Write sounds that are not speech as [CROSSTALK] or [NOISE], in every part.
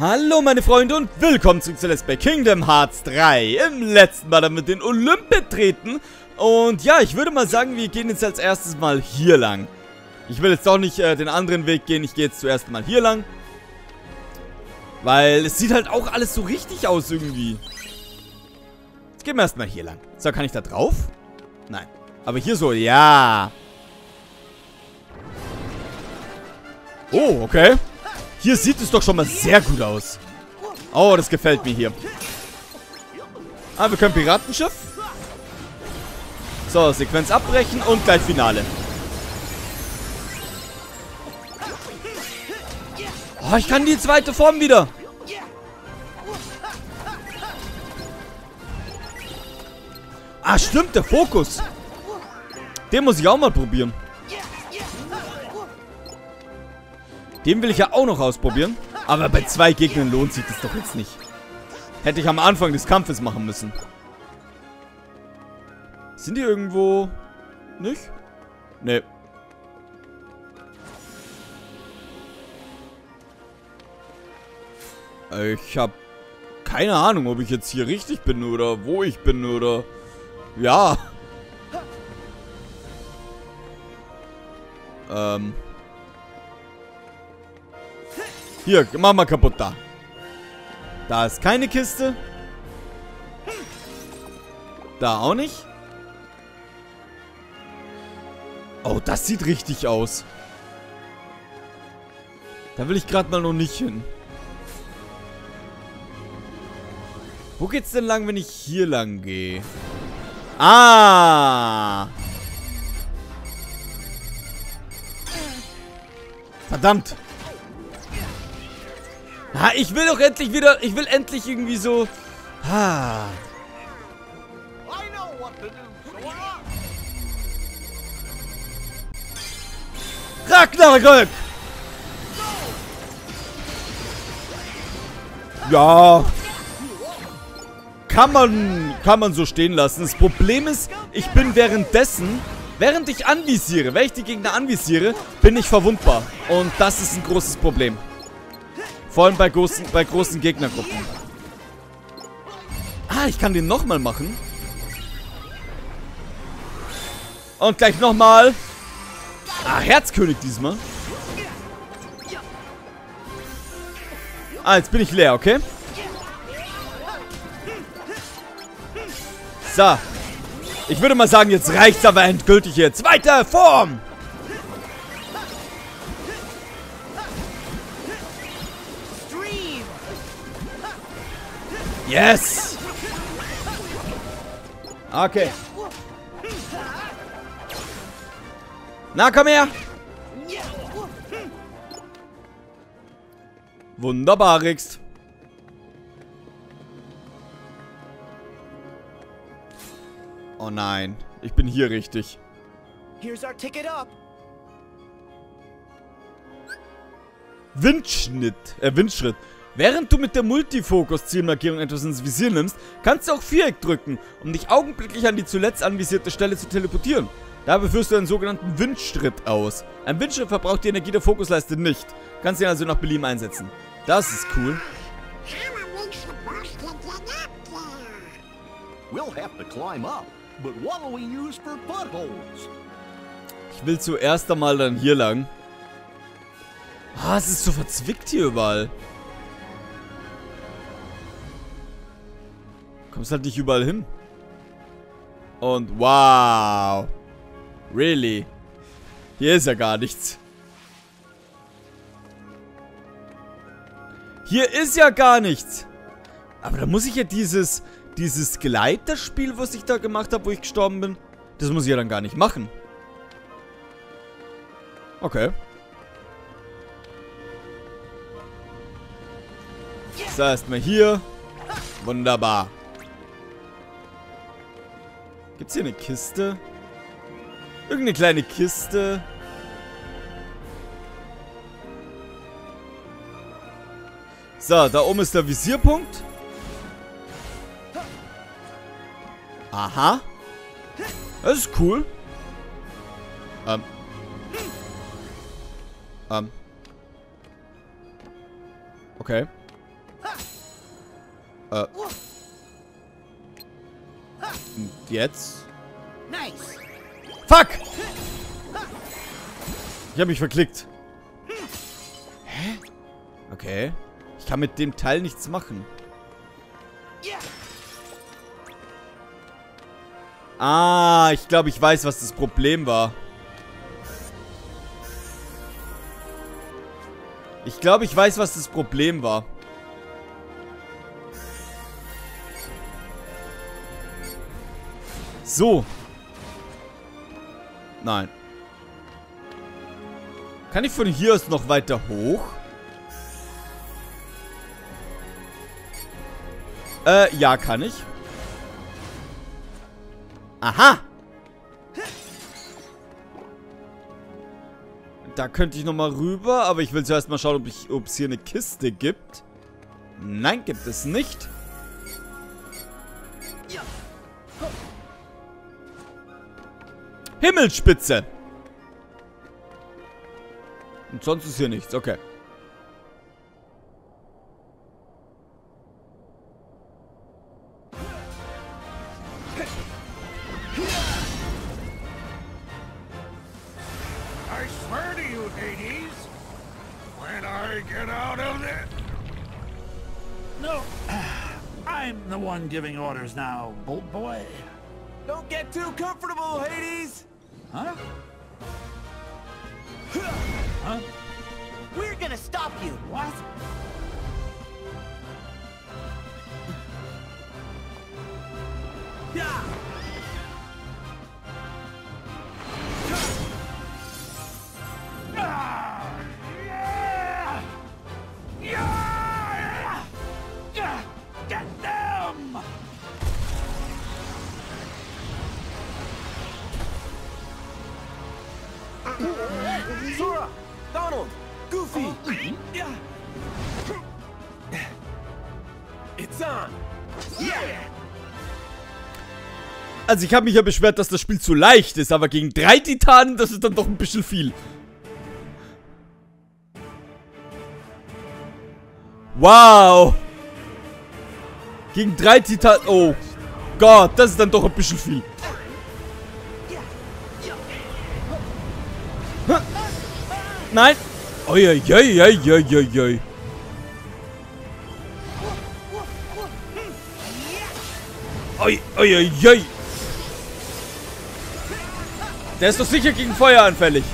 Hallo meine Freunde und willkommen zurück zu Let's Play Kingdom Hearts 3. Im letzten Mal damit den Olymp betreten. Und ja, ich würde mal sagen, wir gehen jetzt als erstes mal hier lang. Ich will jetzt doch nicht äh, den anderen Weg gehen, ich gehe jetzt zuerst mal hier lang. Weil es sieht halt auch alles so richtig aus irgendwie. Jetzt gehen wir erstmal hier lang. So, kann ich da drauf? Nein. Aber hier so, ja. Oh, okay. Hier sieht es doch schon mal sehr gut aus. Oh, das gefällt mir hier. Ah, wir können Piratenschiff. So, Sequenz abbrechen und gleich Finale. Oh, ich kann die zweite Form wieder. Ah, stimmt, der Fokus. Den muss ich auch mal probieren. Den will ich ja auch noch ausprobieren. Aber bei zwei Gegnern lohnt sich das doch jetzt nicht. Hätte ich am Anfang des Kampfes machen müssen. Sind die irgendwo... Nicht? Nee. Ich habe keine Ahnung, ob ich jetzt hier richtig bin oder wo ich bin oder... Ja. Ähm... Hier, mach mal kaputt da. Da ist keine Kiste. Da auch nicht. Oh, das sieht richtig aus. Da will ich gerade mal noch nicht hin. Wo geht's denn lang, wenn ich hier lang gehe? Ah! Verdammt! Ah, ich will doch endlich wieder... Ich will endlich irgendwie so... Ah. Ragnarök! Ja. Kann man, kann man so stehen lassen. Das Problem ist, ich bin währenddessen, während ich anvisiere, wenn ich die Gegner anvisiere, bin ich verwundbar. Und das ist ein großes Problem. Vor allem bei großen, bei großen Gegnergruppen. Ah, ich kann den nochmal machen. Und gleich nochmal. Ah, Herzkönig diesmal. Ah, jetzt bin ich leer, okay? So. Ich würde mal sagen, jetzt reicht's aber endgültig hier. Zweite Form. Yes! Okay. Na, komm her! Wunderbar, Rix. Oh nein, ich bin hier richtig. Here's our ticket up. Windschnitt, äh, Windschritt. Während du mit der Multifokus-Zielmarkierung etwas ins Visier nimmst, kannst du auch Viereck drücken, um dich augenblicklich an die zuletzt anvisierte Stelle zu teleportieren. Dabei führst du einen sogenannten Windschritt aus. Ein Windschritt verbraucht die Energie der Fokusleiste nicht. Kannst ihn also nach Belieben einsetzen. Das ist cool. Ich will zuerst einmal dann hier lang. Ah, es ist so verzwickt hier überall. Kommst halt nicht überall hin. Und wow. Really? Hier ist ja gar nichts. Hier ist ja gar nichts. Aber da muss ich ja dieses, dieses Gleiterspiel, was ich da gemacht habe, wo ich gestorben bin, das muss ich ja dann gar nicht machen. Okay. So, erstmal hier. Wunderbar. Gibt's hier eine Kiste? Irgendeine kleine Kiste. So, da oben ist der Visierpunkt. Aha. Das ist cool. Ähm. Ähm. Okay. Äh. Jetzt? Nice. Fuck! Ich habe mich verklickt. Hä? Okay. Ich kann mit dem Teil nichts machen. Ah, ich glaube, ich weiß, was das Problem war. Ich glaube, ich weiß, was das Problem war. So. Nein. Kann ich von hier aus noch weiter hoch? Äh, ja, kann ich. Aha! Da könnte ich nochmal rüber, aber ich will zuerst mal schauen, ob es hier eine Kiste gibt. Nein, gibt es nicht. Himmelsspitze! Und sonst ist hier nichts, okay. I swear to you, Hades! When I get out of this! No! [SIGHS] I'm the one giving orders now, Bolt Boy. Don't get too comfortable, Hades! Huh? Huh? We're gonna stop you! What? Sora! Donald! Goofy! It's on! Yeah! Also ich habe mich ja beschwert, dass das Spiel zu leicht ist, aber gegen drei Titanen, das ist dann doch ein bisschen viel. Wow! Gegen drei Titanen... Oh Gott, das ist dann doch ein bisschen viel. Nein. Uiuiuiuiuiui. Uiuiui. Der ist doch sicher gegen Feuer anfällig.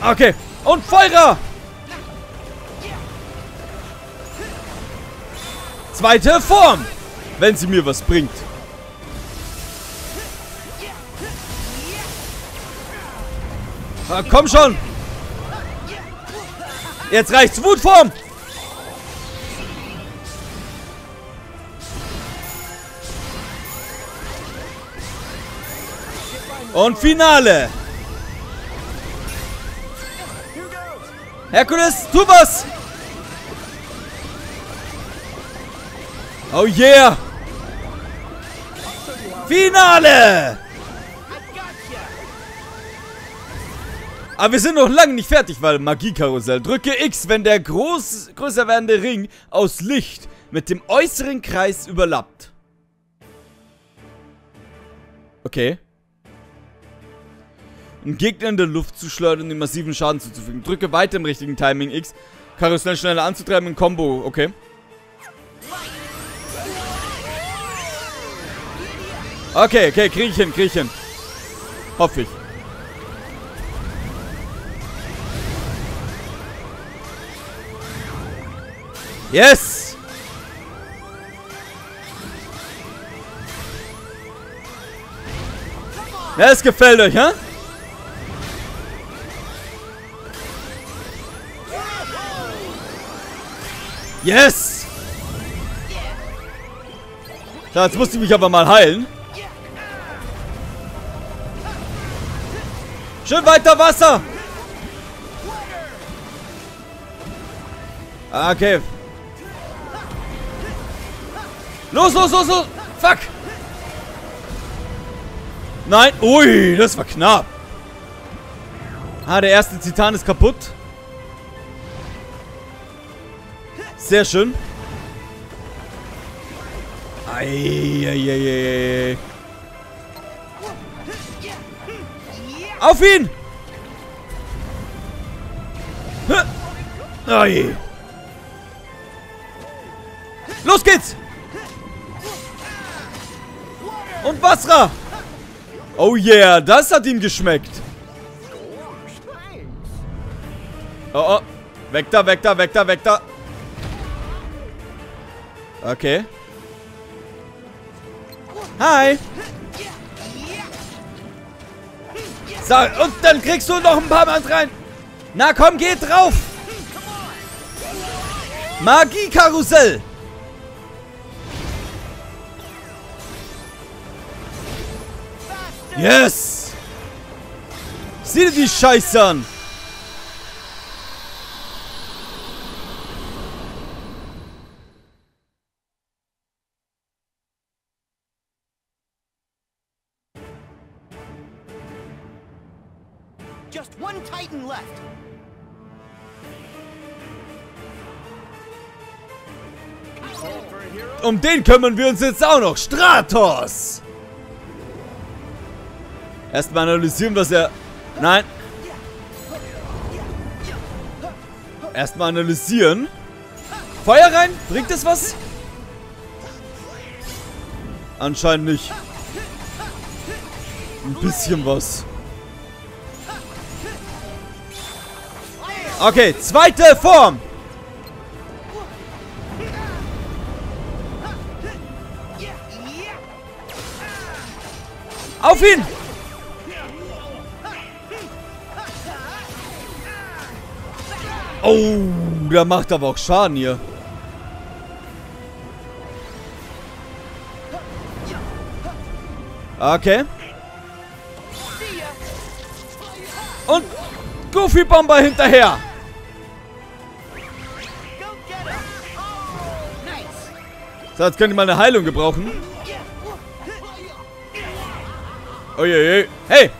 Okay. Und Feuer! Zweite Form. Wenn sie mir was bringt. Ah, komm schon! Jetzt reicht's. Wutform! Und Finale! Herkules, tu was! Oh yeah! Finale! Aber wir sind noch lange nicht fertig, weil Magiekarussell. Drücke X, wenn der groß, größer werdende Ring aus Licht mit dem äußeren Kreis überlappt. Okay. Um Gegner in der Luft zu schleudern und ihm massiven Schaden zuzufügen. Drücke weiter im richtigen Timing X. Karussell schneller anzutreiben in Combo. Okay. Okay, okay, krieg ich hin, krieg ich hin. Hoffe ich. Yes! Ja, es gefällt euch, hä? Yes! So, jetzt musste ich mich aber mal heilen. Schön weiter Wasser! Ah, okay. Los, los, los, los! Fuck! Nein! Ui, das war knapp. Ah, der erste Titan ist kaputt. Sehr schön. Eieieiei. Auf ihn! Ei. Los geht's! Und Basra! Oh yeah, das hat ihm geschmeckt. Oh oh. Weg da, weg da, weg da, weg da. Okay. Hi. So, und dann kriegst du noch ein paar Mal rein. Na komm, geh drauf. Magie-Karussell. Yes. Sieh dir die Scheiße an. Just one Titan left. Um den kümmern wir uns jetzt auch noch. Stratos. Erstmal analysieren, was er... Nein. Erstmal analysieren. Feuer rein. Bringt das was? Anscheinend nicht. Ein bisschen was. Okay, zweite Form. Auf ihn! Oh, der macht aber auch Schaden hier. Okay. Und Goofy Bomber hinterher. Oh. So, jetzt könnte ich mal eine Heilung gebrauchen. Uiuiui. Hey!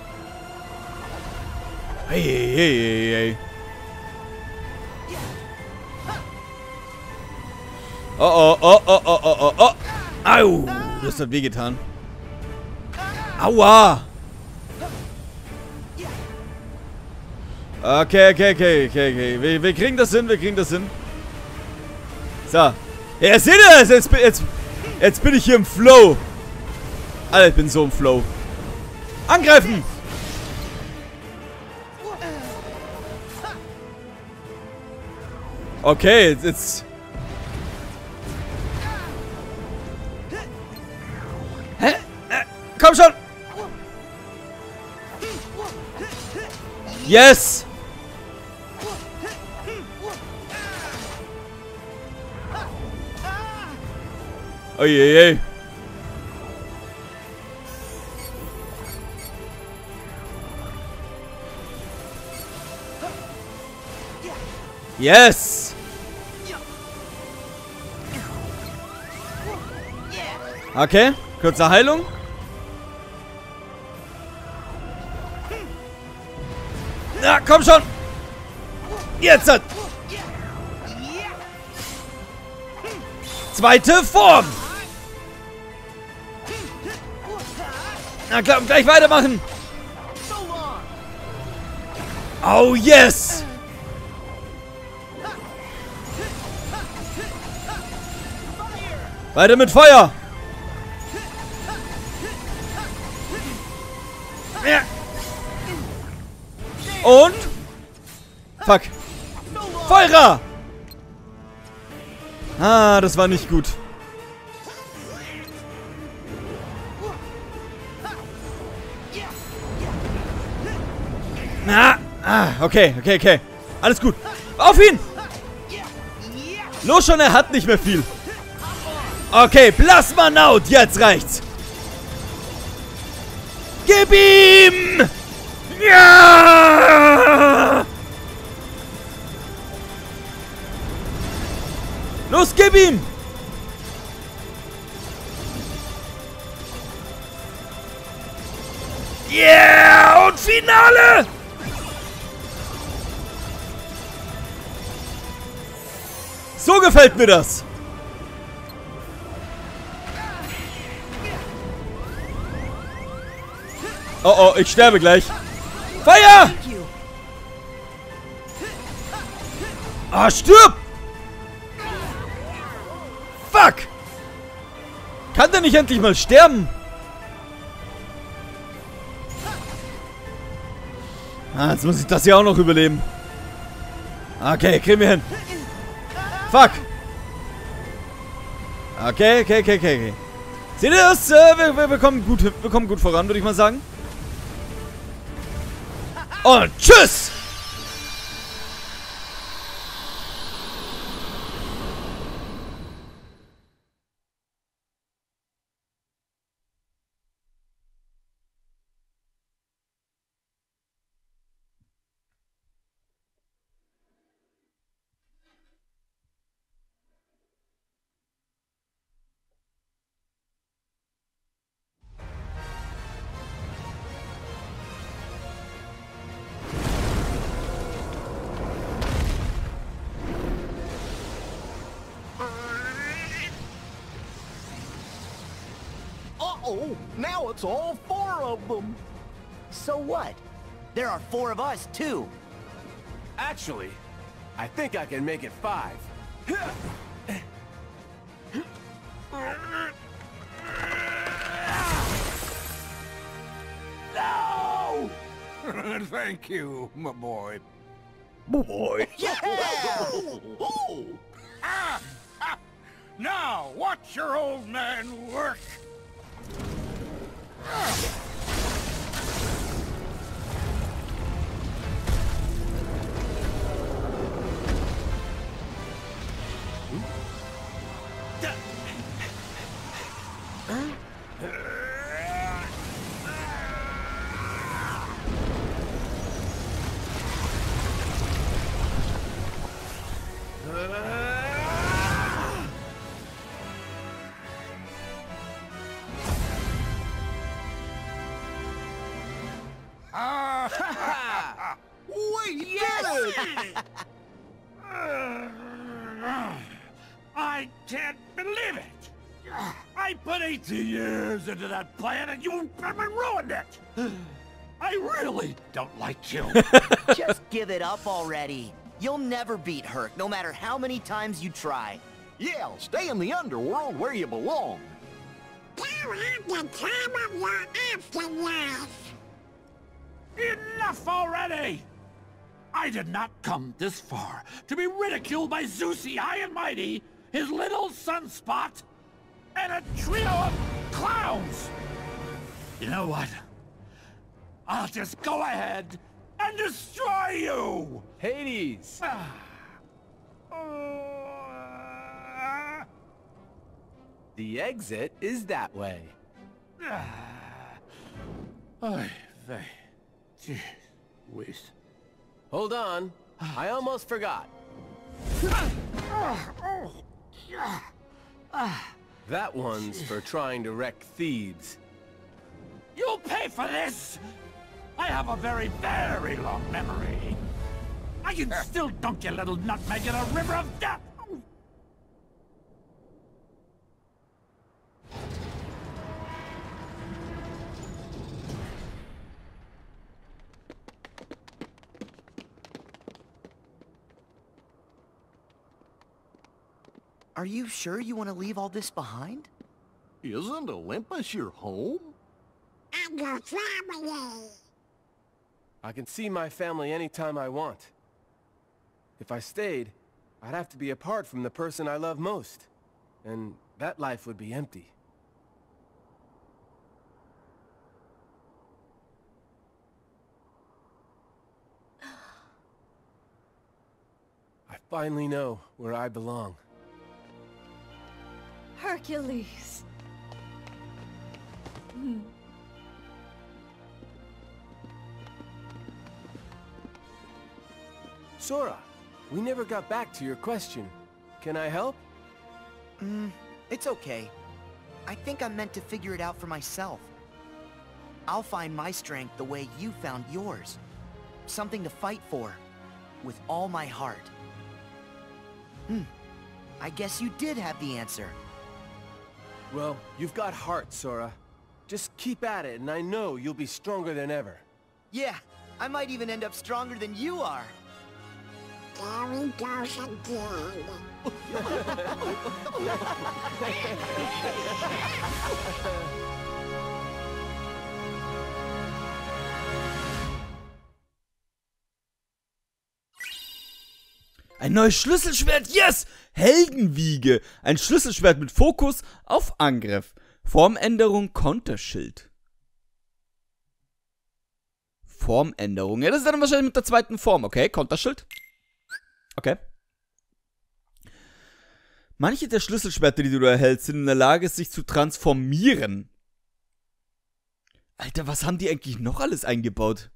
Hey, hey, hey, hey, Oh, oh, oh, oh, oh, oh, oh, oh. Au! Das hat wehgetan. Aua! Okay, okay, okay, okay, okay. Wir, wir kriegen das hin, wir kriegen das hin. So. Ja, seht ihr das? Jetzt, jetzt, jetzt bin ich hier im Flow. Alter, ich bin so im Flow. Angreifen! Okay, jetzt... jetzt Yes! Uiuiui. Yes! Okay, kurze Heilung. Komm schon! Jetzt! Zweite Form! Na klar, gleich weitermachen! Oh yes! Weiter mit Feuer! Fuck. Feuer! Ah, das war nicht gut. Na, ah, okay, okay, okay. Alles gut. Auf ihn! Los schon, er hat nicht mehr viel. Okay, Plasma Naut, jetzt reicht's. Gib ihm! Ja! Los, gib ihm! Yeah! Und Finale! So gefällt mir das! Oh oh, ich sterbe gleich. Feuer! Ah, stirb! Fuck! Kann der nicht endlich mal sterben? Ah, jetzt muss ich das hier auch noch überleben. Okay, kriegen wir hin. Fuck! Okay, okay, okay, okay. Seht ihr das? Äh, wir, wir, wir, kommen gut, wir kommen gut voran, würde ich mal sagen. Und tschüss! Uh-oh, now it's all four of them. So what? There are four of us, too. Actually, I think I can make it five. No! [LAUGHS] Thank you, my boy. boy. Yeah! [LAUGHS] Ah, ah. Now, watch your old man work. Ah! Years into that plan and you ruined it! [SIGHS] I really don't like you. [LAUGHS] Just give it up already. You'll never beat Herc, no matter how many times you try. Yeah, stay in the underworld where you belong. Enough already! I did not come this far to be ridiculed by Zeusy High and Mighty, his little sunspot, and a trio of clowns! You know what? I'll just go ahead and destroy you! Hades! Uh, The exit is that way. Ah. Oy vey. Jeez whiz. Hold on. I almost forgot. Ah. That one's for trying to wreck Thebes. You'll pay for this! I have a very, very long memory. I can still dunk your little nutmeg in a river of death! Are you sure you want to leave all this behind? Isn't Olympus your home? I'm got family. I can see my family anytime I want. If I stayed, I'd have to be apart from the person I love most. And that life would be empty. [SIGHS] I finally know where I belong. Hercules. Sora, we never got back to your question. Can I help? It's okay. I think I'm meant to figure it out for myself. I'll find my strength the way you found yours. Something to fight for. With all my heart. Hmm. I guess you did have the answer. Well, you've got heart, Sora. Just keep at it, and I know you'll be stronger than ever. Yeah, I might even end up stronger than you are. There he goes again. [LAUGHS] Ein neues Schlüsselschwert, yes! Heldenwiege. Ein Schlüsselschwert mit Fokus auf Angriff. Formänderung Konterschild. Formänderung. Ja, das ist dann wahrscheinlich mit der zweiten Form, okay? Konterschild. Okay. Manche der Schlüsselschwerter, die du erhältst, sind in der Lage, sich zu transformieren. Alter, was haben die eigentlich noch alles eingebaut?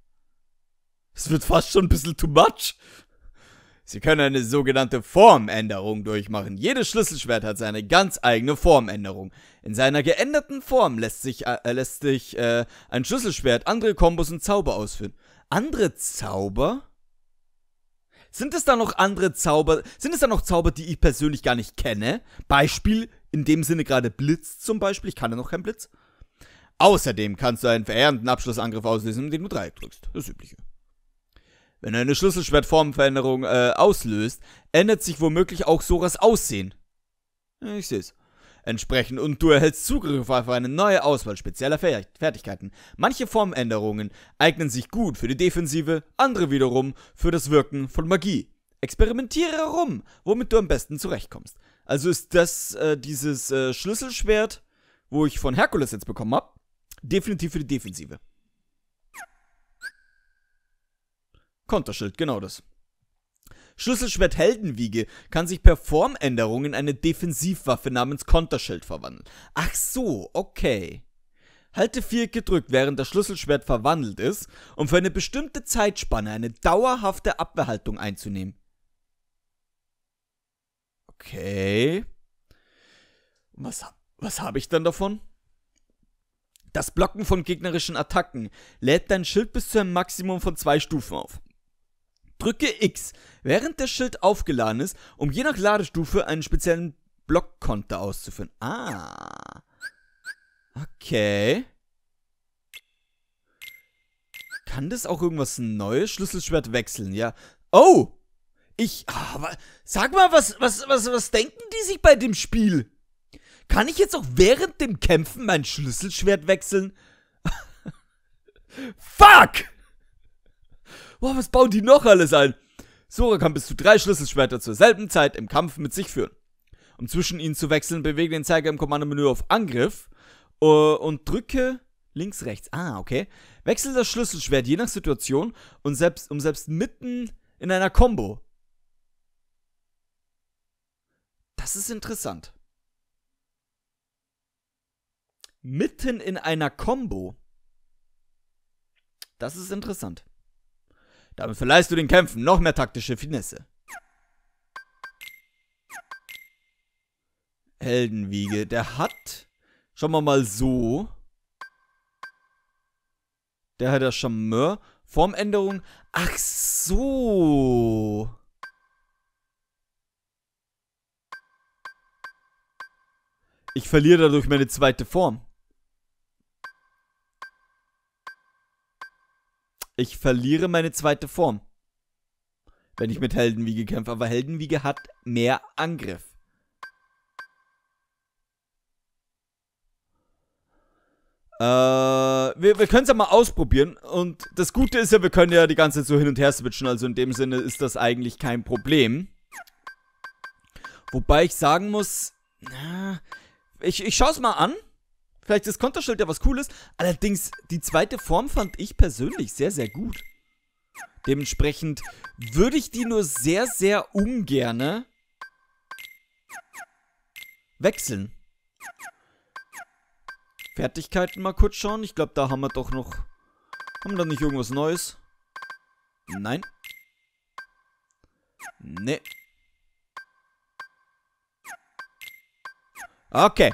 Es wird fast schon ein bisschen too much. Sie können eine sogenannte Formänderung durchmachen. Jedes Schlüsselschwert hat seine ganz eigene Formänderung. In seiner geänderten Form lässt sich, äh, lässt sich äh, ein Schlüsselschwert andere Kombos und Zauber ausführen. Andere Zauber? Sind es da noch andere Zauber? Sind es da noch Zauber, die ich persönlich gar nicht kenne? Beispiel in dem Sinne gerade Blitz zum Beispiel. Ich kann ja noch keinen Blitz. Außerdem kannst du einen verehrenden Abschlussangriff auslösen, indem du Dreieck drückst. Das Übliche. Wenn er eine Schlüsselschwertformveränderung äh, auslöst, ändert sich womöglich auch Soras Aussehen. Ich seh's. Entsprechend und du erhältst Zugriff auf eine neue Auswahl spezieller Fer Fertigkeiten. Manche Formänderungen eignen sich gut für die Defensive, andere wiederum für das Wirken von Magie. Experimentiere herum, womit du am besten zurechtkommst. Also ist das äh, dieses äh, Schlüsselschwert, wo ich von Herkules jetzt bekommen habe, definitiv für die Defensive. Konterschild, genau das. Schlüsselschwert Heldenwiege kann sich per Formänderung in eine Defensivwaffe namens Konterschild verwandeln. Ach so, okay. Halte 4 gedrückt, während das Schlüsselschwert verwandelt ist, um für eine bestimmte Zeitspanne eine dauerhafte Abwehrhaltung einzunehmen. Okay. Was, was habe ich dann davon? Das Blocken von gegnerischen Attacken lädt dein Schild bis zu einem Maximum von zwei Stufen auf. Drücke X, während der Schild aufgeladen ist, um je nach Ladestufe einen speziellen Blockkonter auszuführen. Ah. Okay. Kann das auch irgendwas Neues? Schlüsselschwert wechseln, ja. Oh! Ich. Ah, sag mal, was, was, was, was denken die sich bei dem Spiel? Kann ich jetzt auch während dem Kämpfen mein Schlüsselschwert wechseln? [LAUGHS] Fuck! Boah, was bauen die noch alles ein? Sora kann bis zu drei Schlüsselschwerter zur selben Zeit im Kampf mit sich führen. Um zwischen ihnen zu wechseln, bewege den Zeiger im Kommandomenü auf Angriff uh, und drücke links, rechts. Ah, okay. Wechsel das Schlüsselschwert je nach Situation und selbst, um selbst mitten in einer Combo. Das ist interessant. Mitten in einer Combo. Das ist interessant. Damit verleihst du den Kämpfen noch mehr taktische Finesse. Heldenwiege. Der hat, schauen wir mal so, der hat ja Charmeur, Formänderung. Ach so. Ich verliere dadurch meine zweite Form. Ich verliere meine zweite Form. Wenn ich mit Heldenwiege kämpfe. Aber Heldenwiege hat mehr Angriff. Äh, wir, wir können es ja mal ausprobieren. Und das Gute ist ja, wir können ja die ganze Zeit so hin und her switchen. Also in dem Sinne ist das eigentlich kein Problem. Wobei ich sagen muss, na, ich, ich schaue es mal an. Vielleicht ist Konterschild ja was Cooles. Allerdings, die zweite Form fand ich persönlich sehr, sehr gut. Dementsprechend würde ich die nur sehr, sehr ungerne wechseln. Fertigkeiten mal kurz schauen. Ich glaube, da haben wir doch noch... Haben wir da nicht irgendwas Neues? Nein. Nee. Okay.